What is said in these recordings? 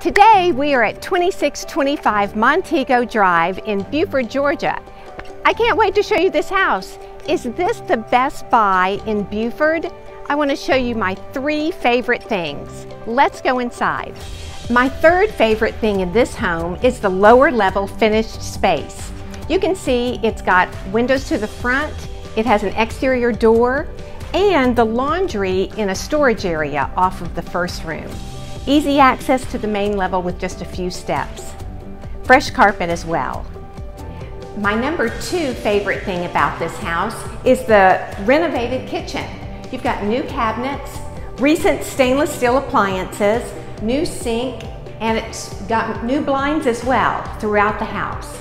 Today we are at 2625 Montego Drive in Buford, Georgia. I can't wait to show you this house. Is this the best buy in Buford? I want to show you my three favorite things. Let's go inside. My third favorite thing in this home is the lower level finished space. You can see it's got windows to the front, it has an exterior door, and the laundry in a storage area off of the first room. Easy access to the main level with just a few steps. Fresh carpet as well. My number two favorite thing about this house is the renovated kitchen. You've got new cabinets, recent stainless steel appliances, new sink, and it's got new blinds as well throughout the house.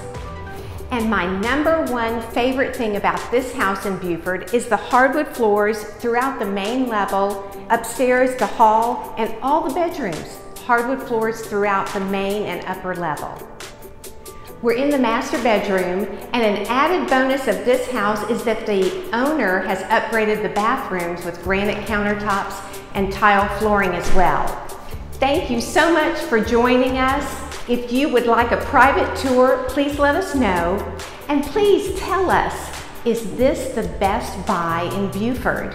And my number one favorite thing about this house in Buford is the hardwood floors throughout the main level, upstairs, the hall, and all the bedrooms. Hardwood floors throughout the main and upper level. We're in the master bedroom, and an added bonus of this house is that the owner has upgraded the bathrooms with granite countertops and tile flooring as well. Thank you so much for joining us. If you would like a private tour, please let us know. And please tell us, is this the best buy in Buford?